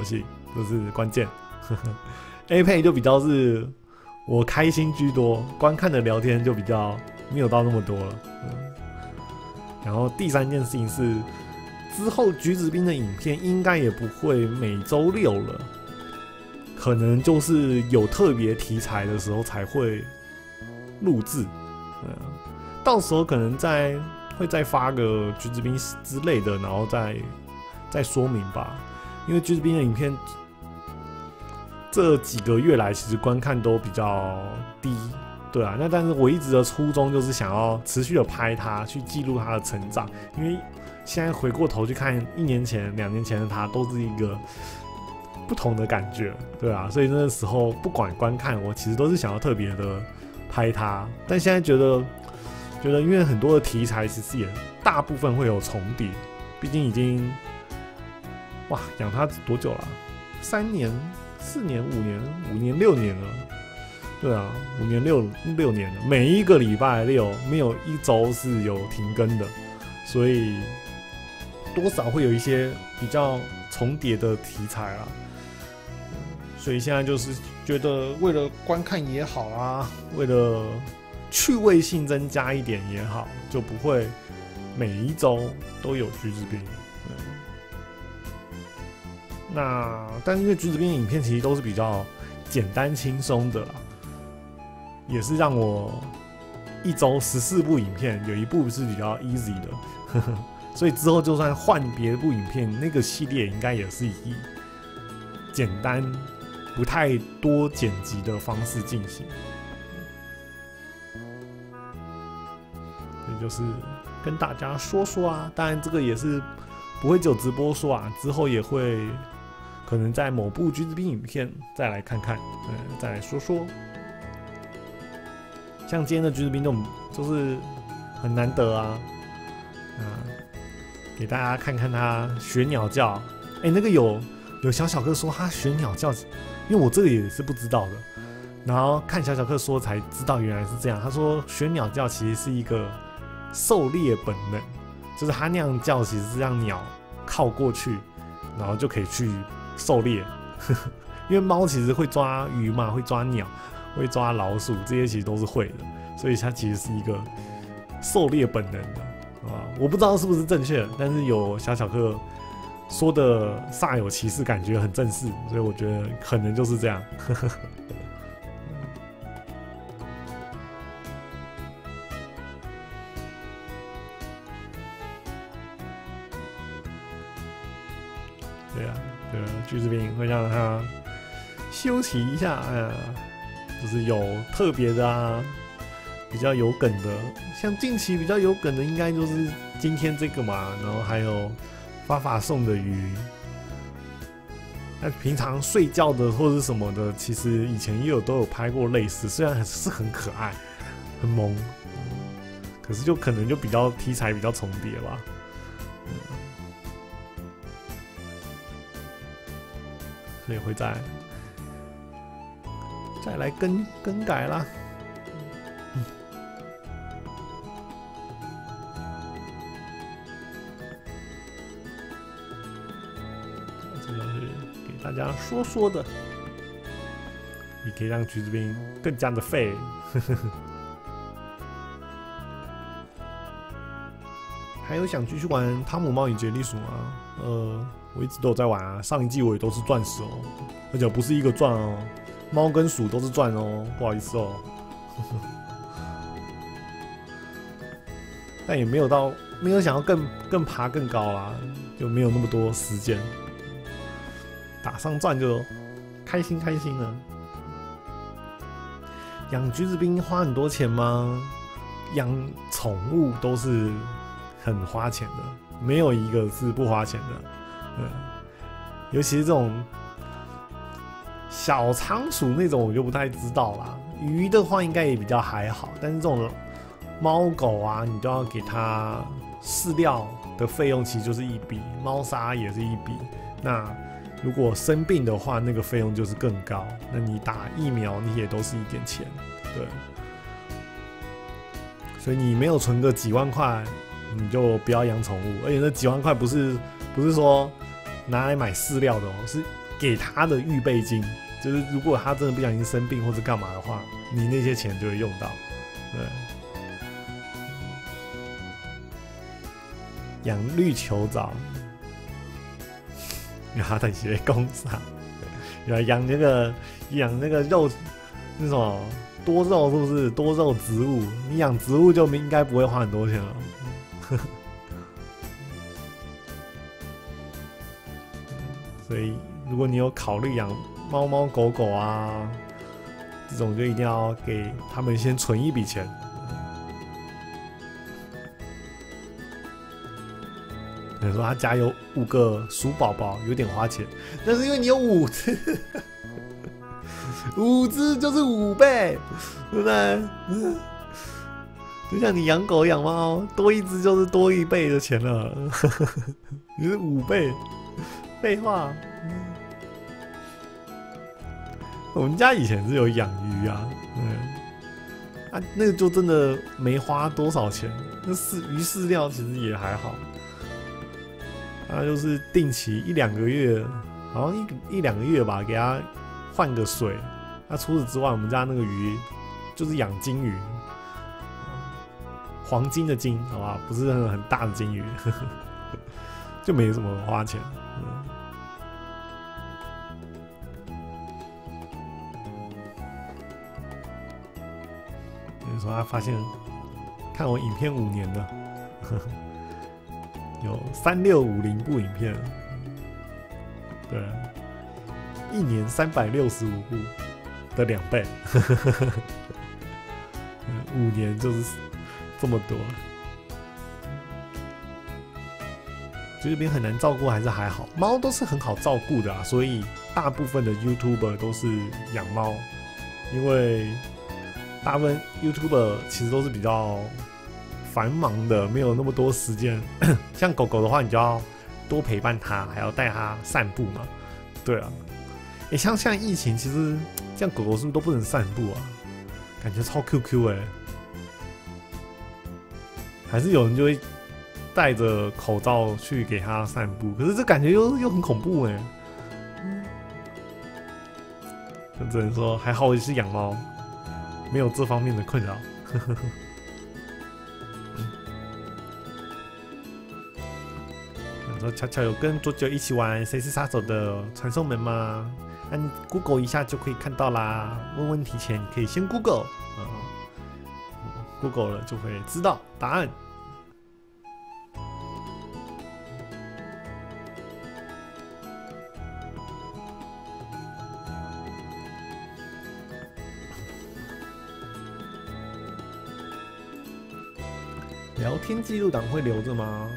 游戏，这是关键。A 配就比较是我开心居多，观看的聊天就比较没有到那么多了。嗯，然后第三件事情是，之后橘子兵的影片应该也不会每周六了，可能就是有特别题材的时候才会录制。嗯，到时候可能再会再发个橘子兵之类的，然后再再说明吧。因为橘子兵的影片这几个月来其实观看都比较低，对啊。那但是我一直的初衷就是想要持续的拍它，去记录它的成长。因为现在回过头去看一年前、两年前的它，都是一个不同的感觉，对啊。所以那个时候不管观看，我其实都是想要特别的拍它。但现在觉得，觉得因为很多的题材其实也大部分会有重叠，毕竟已经。哇，养它多久了？三年、四年、五年、五年、六年了。对啊，五年六六年了。每一个礼拜六没有一周是有停更的，所以多少会有一些比较重叠的题材啊。所以现在就是觉得为了观看也好啊，为了趣味性增加一点也好，就不会每一周都有橘子兵。那，但是因为橘子兵影片其实都是比较简单轻松的啦，也是让我一周十四部影片，有一部是比较 easy 的，呵呵，所以之后就算换别的部影片，那个系列应该也是以简单、不太多剪辑的方式进行。也就是跟大家说说啊，当然这个也是不会只有直播说啊，之后也会。可能在某部橘子兵影片再来看看，嗯，再来说说。像今天的橘子兵这种，就是很难得啊，啊，给大家看看他学鸟叫。哎，那个有有小小哥说他学鸟叫，因为我这个也是不知道的，然后看小小哥说才知道原来是这样。他说学鸟叫其实是一个狩猎本能，就是他那样叫其实是让鸟靠过去，然后就可以去。狩猎，因为猫其实会抓鱼嘛，会抓鸟，会抓老鼠，这些其实都是会的，所以它其实是一个狩猎本能的啊。我不知道是不是正确，但是有小小克说的煞有其事，感觉很正式，所以我觉得可能就是这样。橘子兵会让他休息一下，哎呀，就是有特别的啊，比较有梗的，像近期比较有梗的，应该就是今天这个嘛，然后还有发发送的鱼。那平常睡觉的或者什么的，其实以前也有都有拍过类似，虽然还是很可爱、很萌，可是就可能就比较题材比较重叠吧。也会再再来更更改啦。这就是给大家说说的，也可以让橘子兵更加的废。还有想继续玩《汤姆猫与杰利鼠》吗？呃。我一直都有在玩啊，上一季我也都是钻石哦，而且不是一个钻哦，猫跟鼠都是钻哦，不好意思哦，但也没有到没有想要更更爬更高啦，就没有那么多时间，打上钻就开心开心了。养橘子兵花很多钱吗？养宠物都是很花钱的，没有一个是不花钱的。嗯，尤其是这种小仓鼠那种，我就不太知道啦。鱼的话，应该也比较还好，但是这种猫狗啊，你都要给它饲料的费用，其实就是一笔；猫砂也是一笔。那如果生病的话，那个费用就是更高。那你打疫苗，你也都是一点钱，对。所以你没有存个几万块，你就不要养宠物。而且那几万块不是不是说。拿来买饲料的哦，是给他的预备金，就是如果他真的不小心生病或者干嘛的话，你那些钱就会用到。对，养绿球藻，然后他写工厂，养那个养那个肉，那什么多肉是不是多肉植物？你养植物就应该不会花很多钱了。所以，如果你有考虑养猫猫狗狗啊，这种就一定要给他们先存一笔钱。你说他家有五个鼠宝宝，有点花钱，但是因为你有五只，五只就是五倍，对不对？就像你养狗养猫，多一只就是多一倍的钱了，你是五倍，废话。我们家以前是有养鱼啊，对，啊，那个就真的没花多少钱，那饲鱼饲料其实也还好，啊，就是定期一两个月，好像一一两个月吧，给它换个水。那除此之外，我们家那个鱼就是养金鱼。黄金的金，好吧，不是那种很大的金鱼，就没什么花钱。嗯你说他发现看我影片五年的，有三六五零部影片，对，一年三百六十五部的两倍，五年就是。这么多，这边很难照顾还是还好，猫都是很好照顾的啊，所以大部分的 YouTuber 都是养猫，因为大部分 YouTuber 其实都是比较繁忙的，没有那么多时间。像狗狗的话，你就要多陪伴它，还要带它散步嘛。对啊，诶，像像疫情，其实像狗狗是不是都不能散步啊？感觉超 QQ 哎。还是有人就会戴着口罩去给它散步，可是这感觉又又很恐怖哎。只能说还好我是养猫，没有这方面的困扰。你说巧巧有跟卓九一起玩《谁是杀手》的传送门吗？那你 Google 一下就可以看到啦。问问题前可以先 Google 啊。Google 了就会知道答案。聊天记录档会留着吗？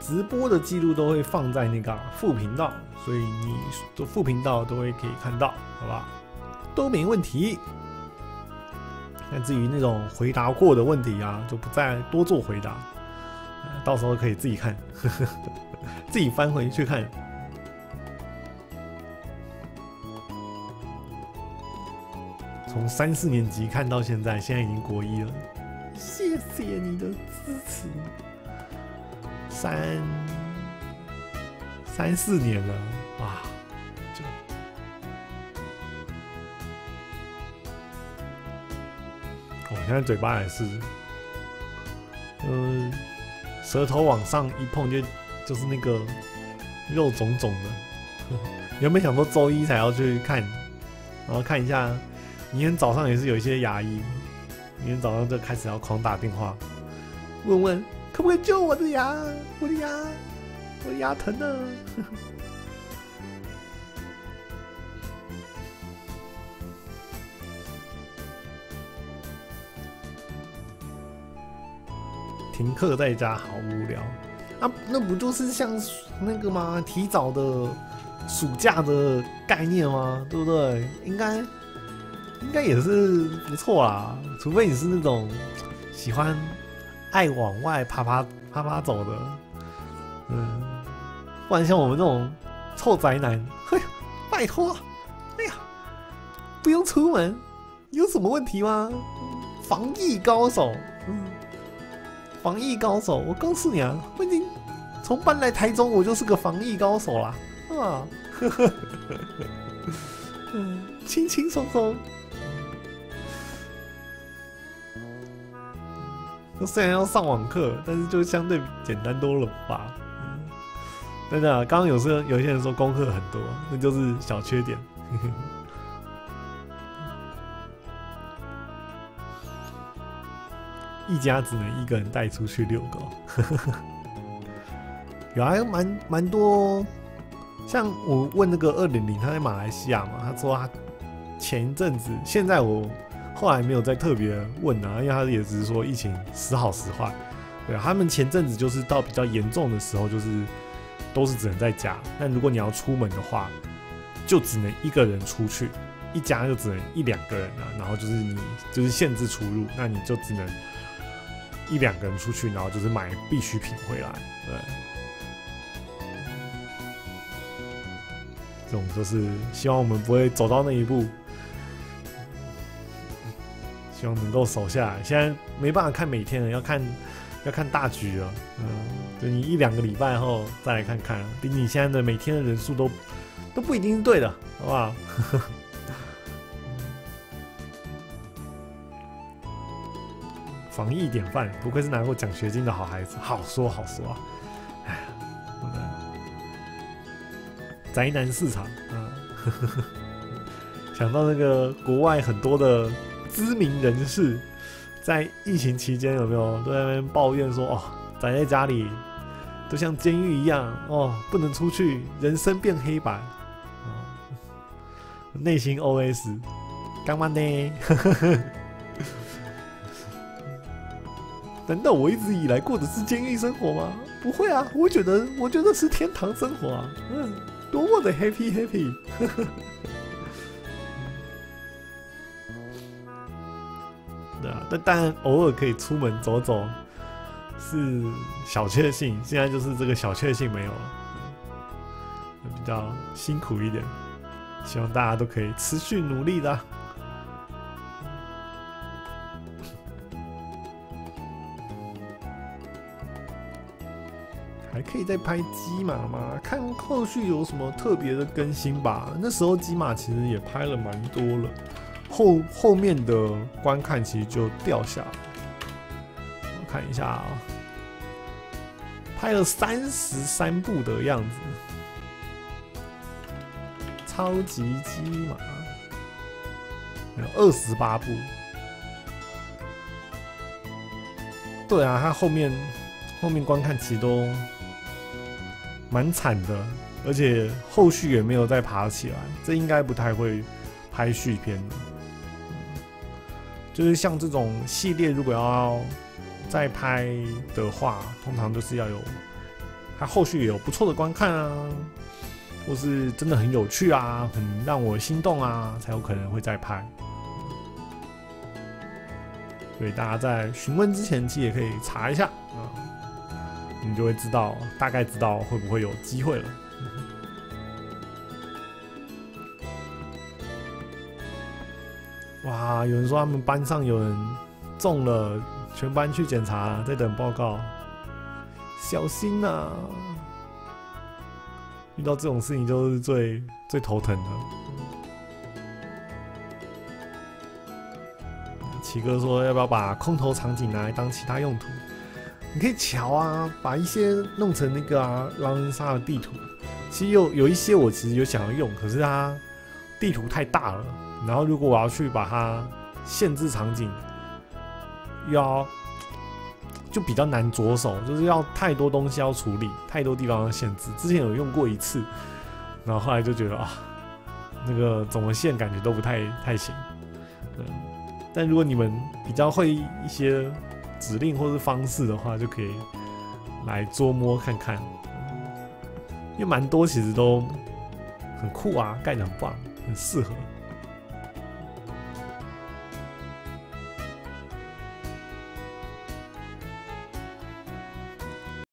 直播的记录都会放在那个副频道，所以你的副频道都会可以看到，好吧？都没问题。那至于那种回答过的问题啊，就不再多做回答，到时候可以自己看，呵 呵自己翻回去看。从三四年级看到现在，现在已经国一了，谢谢你的支持。三三四年了，哇！现在嘴巴也是，嗯，舌头往上一碰就就是那个肉肿肿的。有没有想说周一才要去看，然后看一下？明天早上也是有一些牙医，明天早上就开始要狂打电话，问问可不可以救我的牙？我的牙，我的牙疼啊！停课在家好无聊啊！那不就是像那个吗？提早的暑假的概念吗？对不对？应该应该也是不错啦。除非你是那种喜欢爱往外爬爬爬爬走的，嗯，不然像我们这种臭宅男，嘿，拜托，哎呀，不用出门，有什么问题吗？防疫高手，嗯。防疫高手，我告诉你啊，我已经从搬来台中，我就是个防疫高手啦，啊呵呵，嗯，轻轻松松。虽然要上网课，但是就相对简单多了吧。真的，刚刚有时候有些人说功课很多，那就是小缺点。一家只能一个人带出去遛狗。有还蛮蛮多，像我问那个二零零，他在马来西亚嘛，他说他前一阵子，现在我后来没有再特别问啊，因为他也只是说疫情时好时坏。对，他们前阵子就是到比较严重的时候，就是都是只能在家。但如果你要出门的话，就只能一个人出去，一家就只能一两个人啊。然后就是你就是限制出入，那你就只能一两个人出去，然后就是买必需品回来。对。这种就是希望我们不会走到那一步，希望能够守下来。现在没办法看每天了，要看要看大局了。嗯，就你一两个礼拜后再来看看，比你现在的每天的人数都都不一定是对的，好不好？防疫典范，不愧是拿过奖学金的好孩子，好说好说啊。宅男市场啊，想到那个国外很多的知名人士，在疫情期间有没有都在那边抱怨说哦，宅在家里都像监狱一样哦，不能出去，人生变黑白啊，内心 OS 干嘛呢？难道我一直以来过的是监狱生活吗？不会啊，我觉得我觉得是天堂生活啊，嗯。多么的 happy happy，对啊，但偶尔可以出门走走是小确幸，现在就是这个小确幸没有了，比较辛苦一点，希望大家都可以持续努力的。还可以再拍机马吗？看后续有什么特别的更新吧。那时候机马其实也拍了蛮多了，后后面的观看其实就掉下了。我看一下啊，拍了三十三部的样子，超级机马有二十八部。对啊，他后面后面观看其实都。蛮惨的，而且后续也没有再爬起来，这应该不太会拍续片的。就是像这种系列，如果要再拍的话，通常都是要有它后续有不错的观看啊，或是真的很有趣啊，很让我心动啊，才有可能会再拍。所以大家在询问之前，其实也可以查一下啊。你就会知道，大概知道会不会有机会了。哇，有人说他们班上有人中了，全班去检查，在等报告，小心呐！遇到这种事情就是最最头疼的。奇哥说，要不要把空投场景拿来当其他用途？你可以瞧啊，把一些弄成那个啊狼人杀的地图。其实有有一些我其实有想要用，可是它地图太大了。然后如果我要去把它限制场景，要就比较难着手，就是要太多东西要处理，太多地方要限制。之前有用过一次，然后后来就觉得啊，那个怎么限感觉都不太太行。嗯，但如果你们比较会一些。指令或是方式的话，就可以来捉摸看看，因为蛮多其实都很酷啊，盖的很棒，很适合。